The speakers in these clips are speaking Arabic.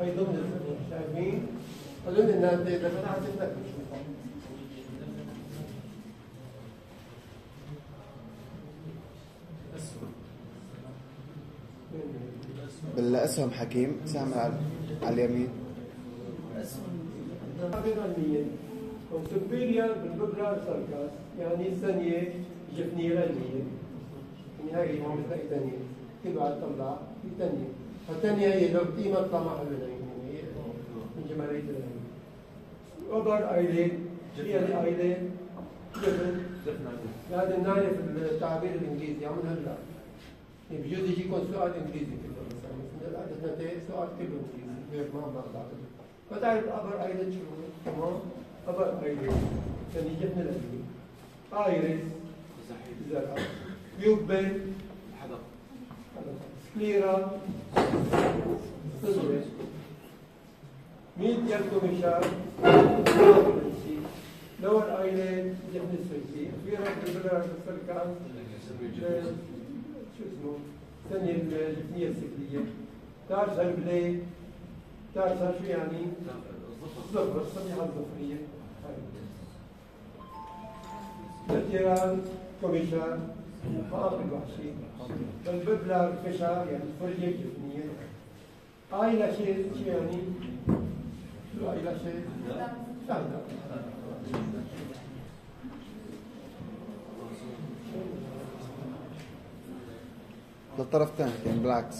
هاي ضمن شايفين؟ اذا فتحت بالاسهم حكيم سهم على اليمين. علميا والسوبيريور بالببلار ساركاس يعني الثانية جفنية هاي هو مثل ثانية تبع طلع في ثانية الثانية هي لو قيمة طمع العين من جمالية العين أوبر ايلين هي الايلين جفن هذا نعرف التعبير الانجليزي عمل هلا بجوز يجيكم سؤال انجليزي كله مثلا مثل العادة سؤال كله انجليزي غير ما بنقدر فتعرف ابر ايلت شو تمام ابر ايلت يعني جبنا الأبي ايريس زرع بيوبل حدق سكليرا صدر ميديا كوميشار لور ايلت جبنا السويسي في رب البلاد السلكان شو اسمه؟ ثانية الجبنية السكرية تعرف هالبلي تعرف شو يعني؟ الظفر الصبيحة الظفرية التيران كوميشان مقاطع الوحشي والببلة فشار يعني فرجة جفنية آيلة شيء شو يعني؟ شو آيلة شيء؟ سهلة للطرف الثاني يعني بالعكس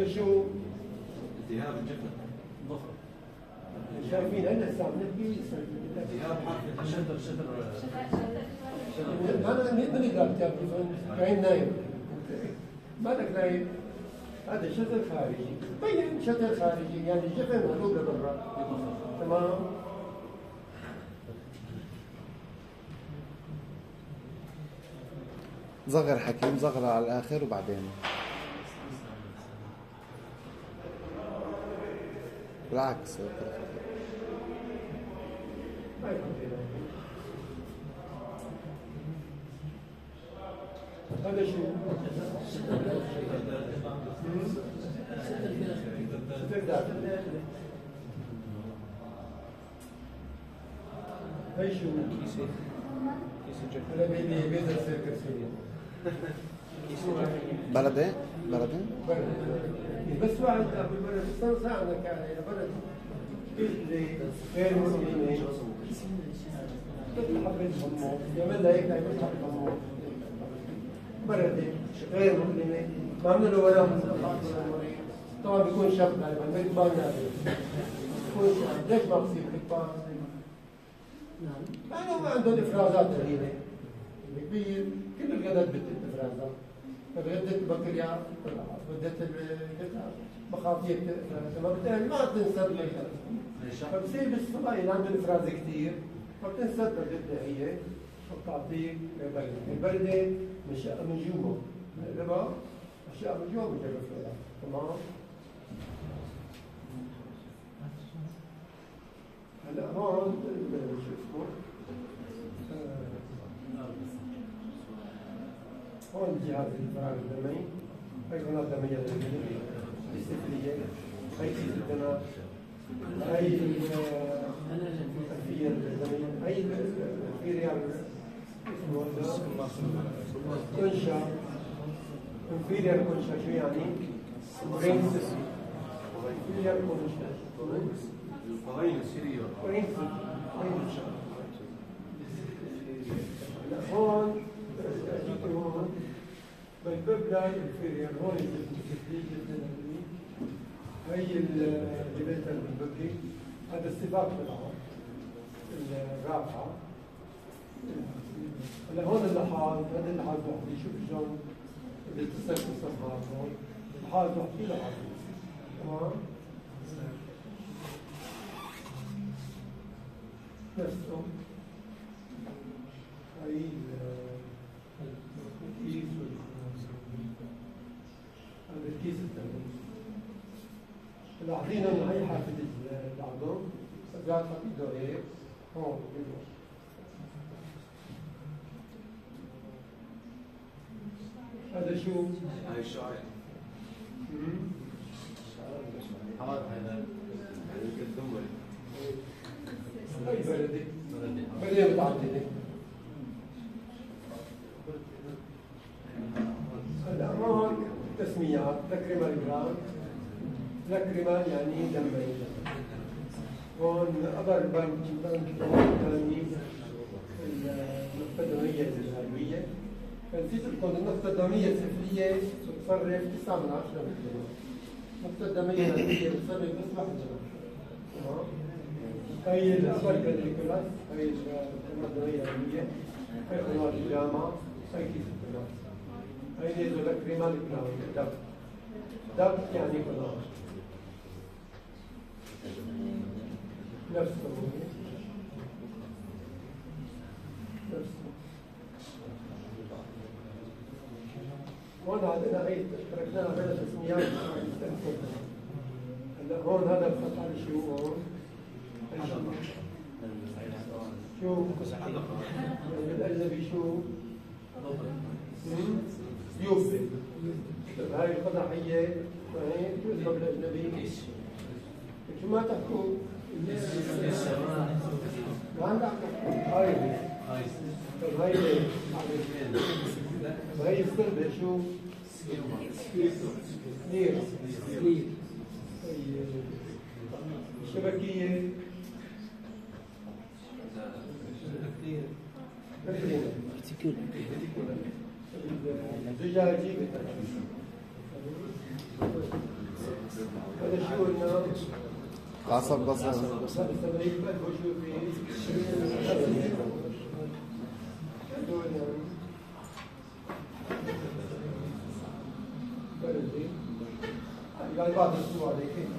هذا شو؟ التهاب الجفن ضفر. شايفين هلا استعملنا في التهاب حرف شتر شتر أنا من يقدر كتاب كاين نايم. مالك نايم؟ هذا شتر خارجي. بين شتر خارجي. يعني الجفن مقلوب لبرا. تمام؟ صغر حكيم صغر على الآخر وبعدين. بالعكس هذا شو؟ هاي شو؟ كيسة كيسة هذا بيدي بيدر سيركسية بلدين بلدين بس واحد ابو البلد ساعه كان إلى بلد غير مسلمين حبيت همه يعمل هيك حبيت همه بلد غير مسلمين ما عملوا طبعا بيكون شاب غالبا ما بيكون ليش ما بصير؟ لأنه ما عندهم افرازات قليله كبير كل الغدد بتت فبدت البكتيريا بدت المخاطية فبالتالي ما تنسد فبصير بالصبايا اللي عندهم افراز كثير فبتنسد بدتها هي فبتعطيك البردة مش من جوا الربا اشياء من جوا فيها تمام هلا هون شو اسمه هون جهاز الفراغ الدموي هاي قناة دموية الاستفلية هاي كيس الدماء هاي الخلفية الدموية هاي الفيريال اسمه كونشا انفيريال كونشا شو يعني؟ برينس انفيريال كونشا القرين السيرية برينس هون اجيت هون لاي الفيريال هون هي الجبلة بالببلي هذا الصفات تبعها الرابعة. هلا هون اللحاظ هذا اللحاظ وحدي. شوف شلون بيتصل بالصفحات هون اللحاظ وحدي لحاظ تمام؟ نفسه. هاي انه هي حافه رجعت حطيته هيك هون كده. هذا شو؟ هاي هذا يعني يمكن دمر هاي بلدي. بلدي. متعددة. هلا هون تسميات؟ لكريمة الجرام لكريمة يعني دمي هون أبر بنك بنك الثاني النقطة الدموية الإسرائيلية فنسيت النقطة الدموية السفلية بتصرف 9 من 10 مليون النقطة الدموية الأساسية بتصرف بس 1 من 10 تمام هي الأبر كالريكولاس هي النقطة الدموية العلمية هي قناة الجامعة هي كيس القناة هي نيزو لكريمال كلاون دب. دب يعني قناة نفس القضية. نفس هون عندنا هي تركنا هذا تسميات هلا هون هذا بخط على شو هون شو بالاجنبي شو؟ يوفي طيب هاي هي هي شو اسمها بالاجنبي؟ شو ما تحكوا؟ ما عندك هاي هاي هاي السربة شو؟ نير هي الشبكية يعني بلدي قال